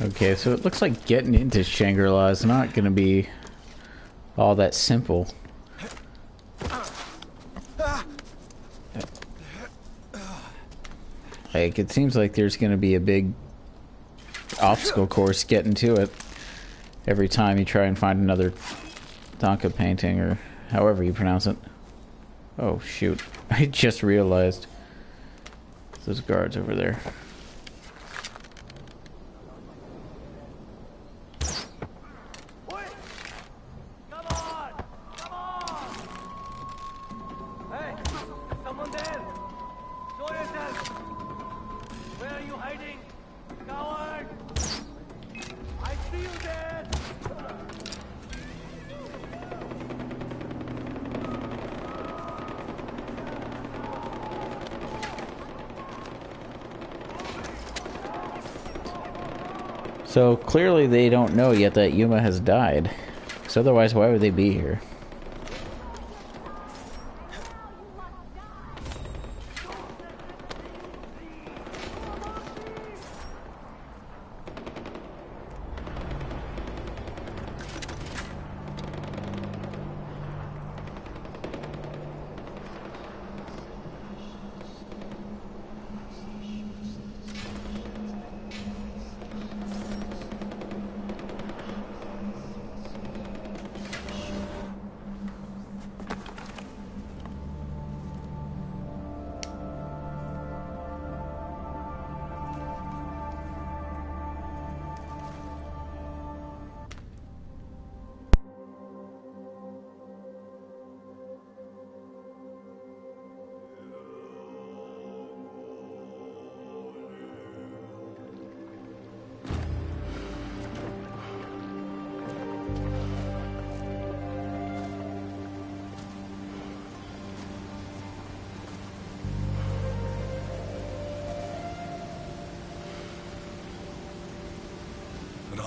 Okay, so it looks like getting into Shangri-La is not going to be all that simple. Like, it seems like there's going to be a big obstacle course getting to it every time you try and find another Donka painting, or however you pronounce it. Oh, shoot. I just realized. Those guards over there. So clearly they don't know yet that Yuma has died. Because otherwise, why would they be here?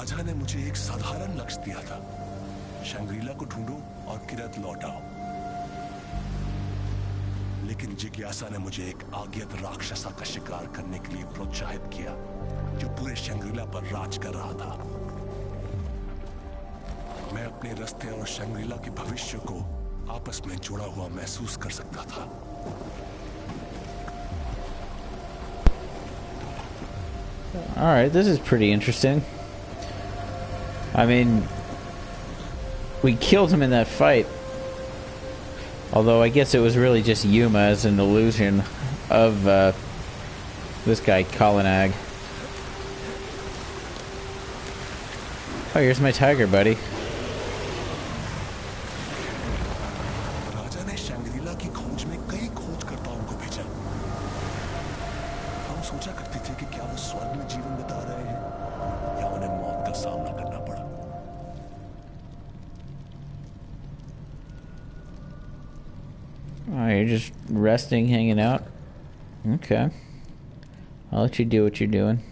राजा ने मुझे एक साधारण लक्ष्य दिया था। Shangrila को ढूंढो और किरत लौटाओ लेकिन जिज्ञासा ने मुझे एक आज्ञत राक्षसा का शिकार करने के लिए प्रोत्साहित किया जो पूरे शंग्रीला पर राज कर रहा था। मैं अपने रास्ते और शंग्रीला के भविष्य को आपस में जुड़ा हुआ महसूस कर सकता था। Alright, this is pretty interesting. I mean, we killed him in that fight. Although I guess it was really just Yuma as an illusion of uh, this guy, Kalinag. Oh, here's my tiger, buddy. Resting, hanging out? Okay. I'll let you do what you're doing.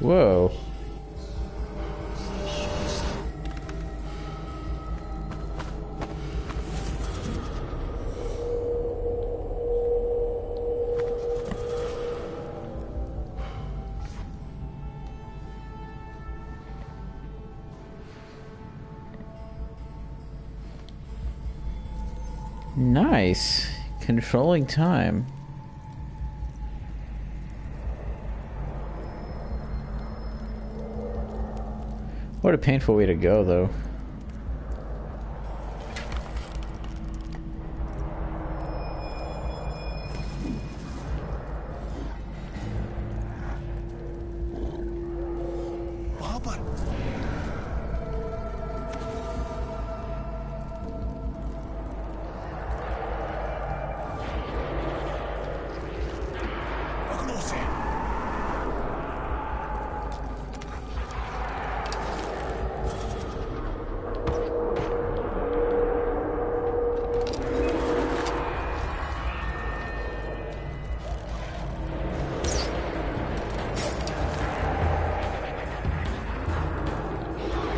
Whoa. Nice. Controlling time. What a painful way to go, though.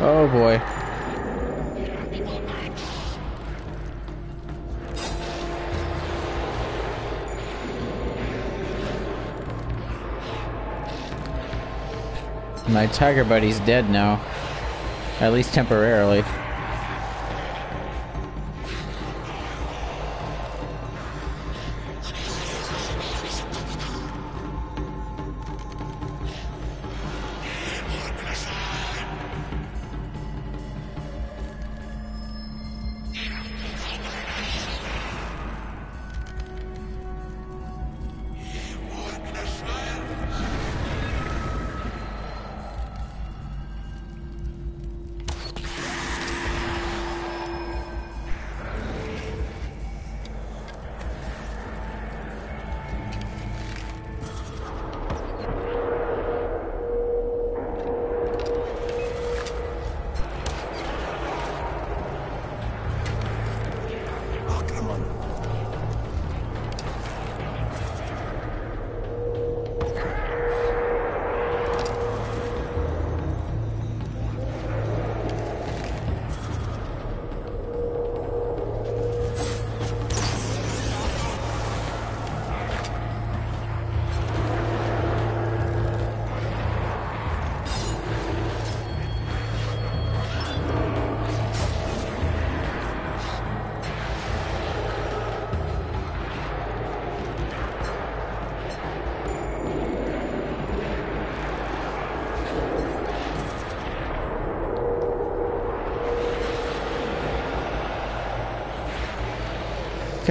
Oh boy. My tiger buddy's dead now. At least temporarily.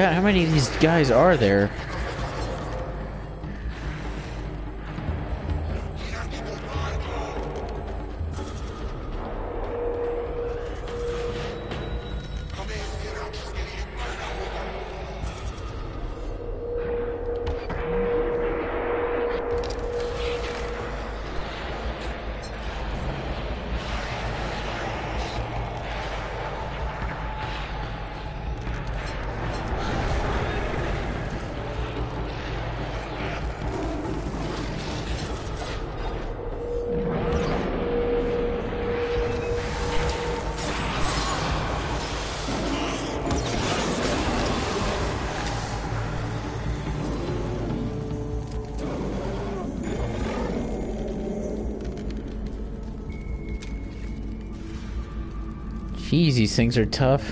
God, how many of these guys are there? Jeez, these things are tough.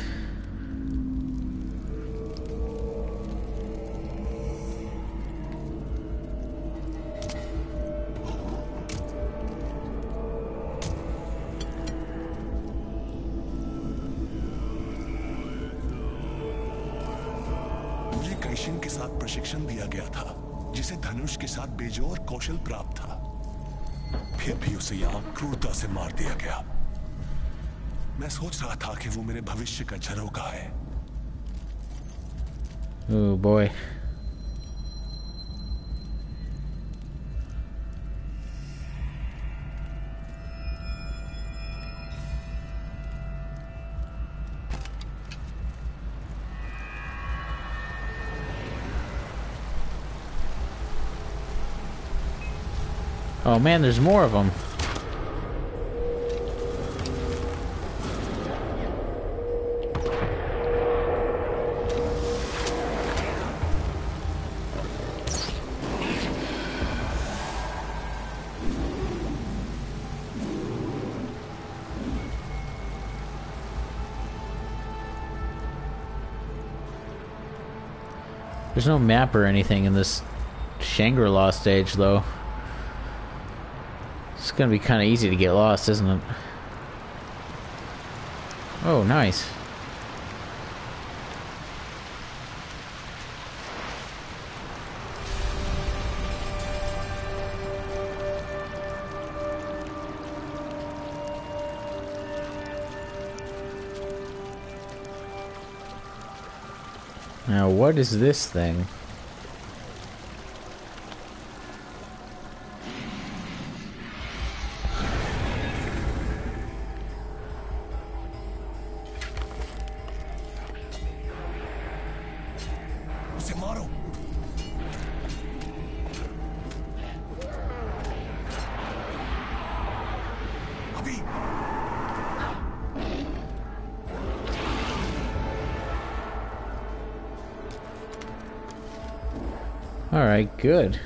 कौशल प्राप्त था फिर भी उसे यहाँ क्रूरता से मार दिया गया मैं सोच रहा था कि वो मेरे भविष्य का झरोका है Oh boy. Oh man, there's more of them. There's no map or anything in this Shangri-La stage, though. It's gonna be kind of easy to get lost, isn't it? Oh, nice. Now, what is this thing? Alright, good.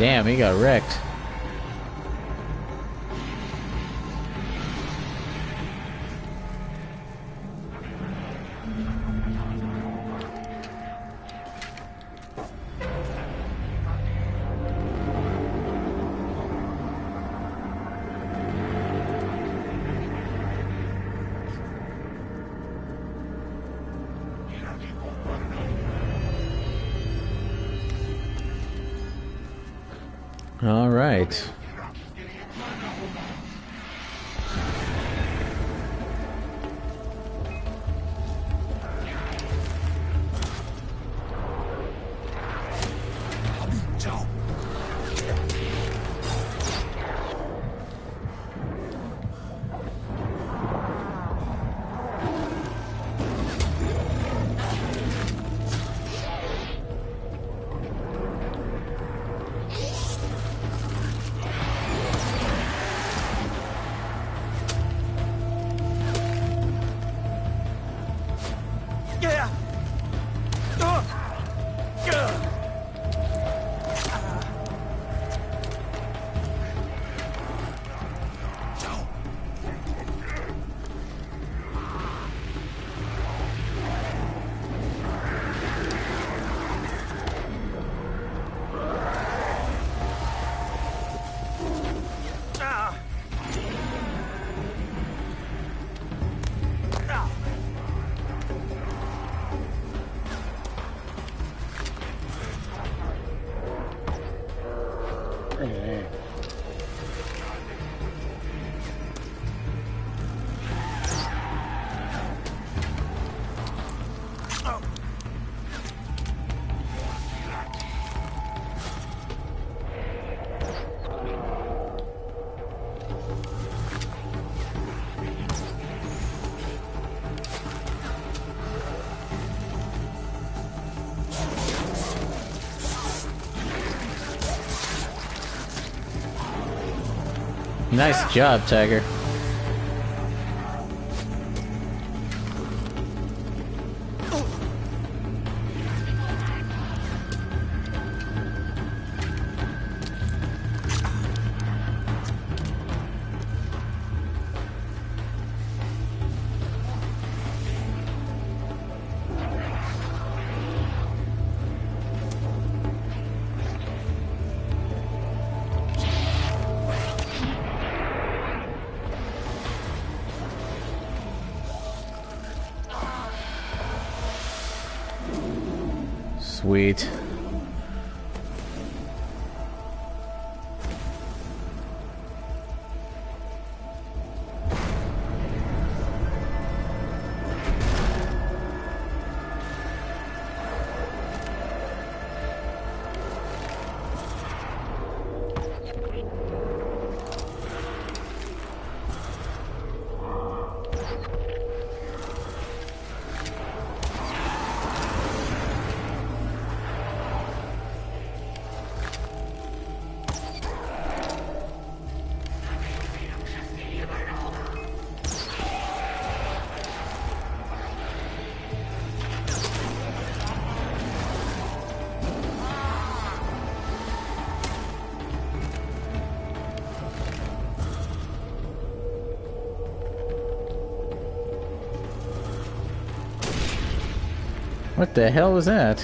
Damn, he got wrecked. Nice job, Tiger. Sweet. What the hell was that?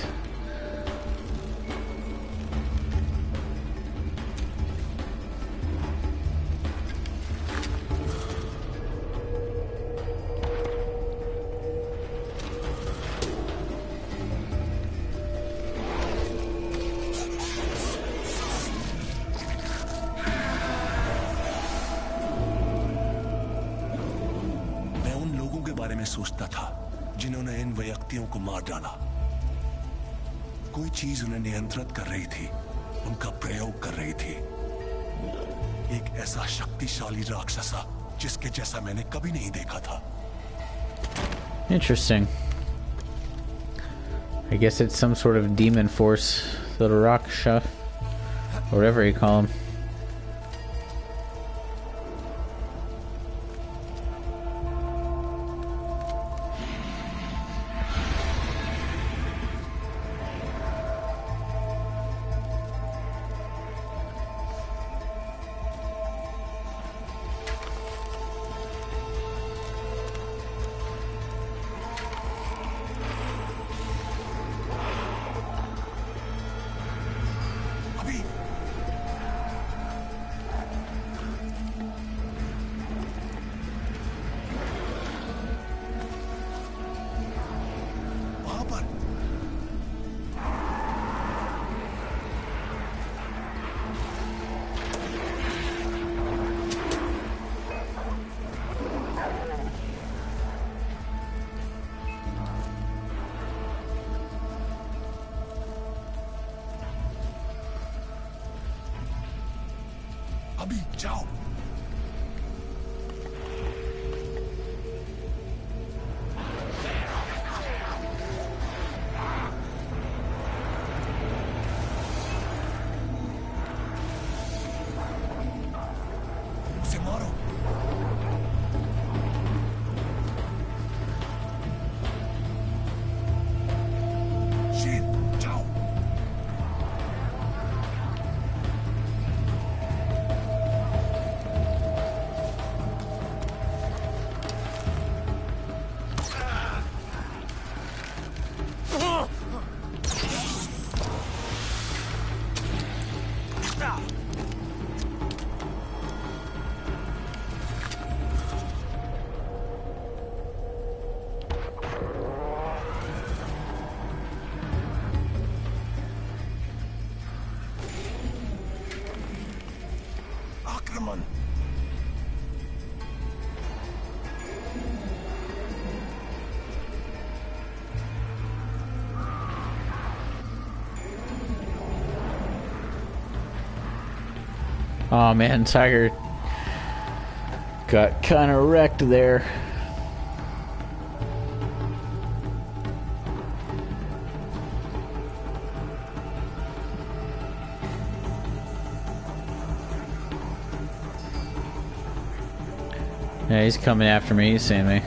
मैं उन लोगों के बारे में सोचता था जिन्होंने इन व्यक्तियों को मार डाला कोई चीज़ उन्हें नियंत्रित कर रही थी उनका प्रयोग कर रही थी एक ऐसा शक्तिशाली राक्षसा जिसके जैसा मैंने कभी नहीं देखा था. I guess it's some sort of demon force, little Raksha, or whatever you call him. अभी जाओ Oh man, Tiger got kind of wrecked there. Yeah, he's coming after me. He's seeing me.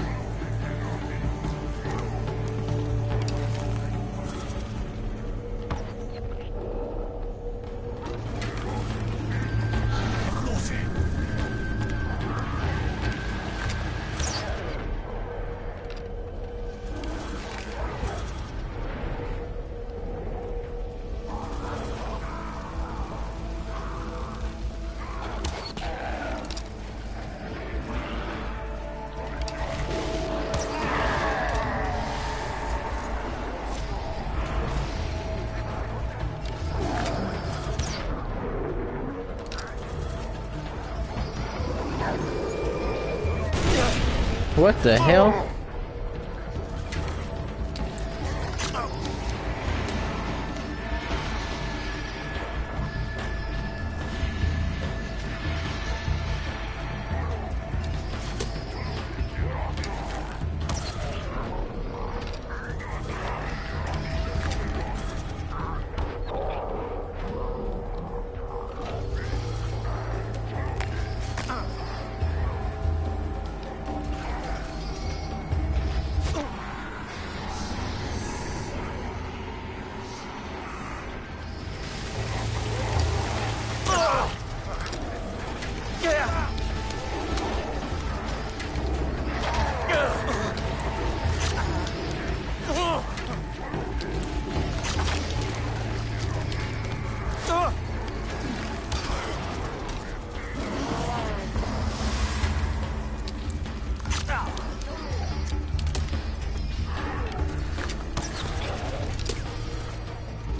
What the hell?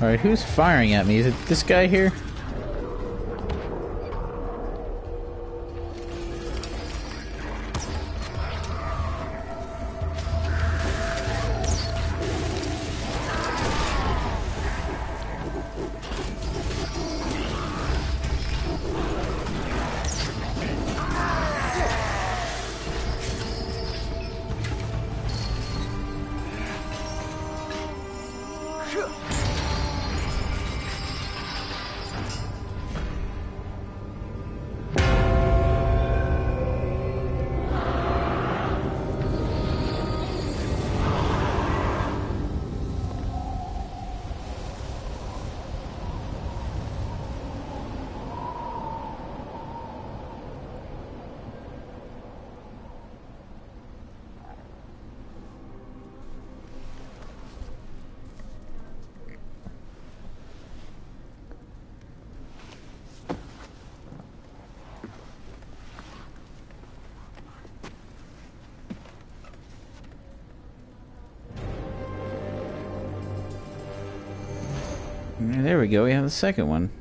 Alright, who's firing at me? Is it this guy here? There we go, we have the second one.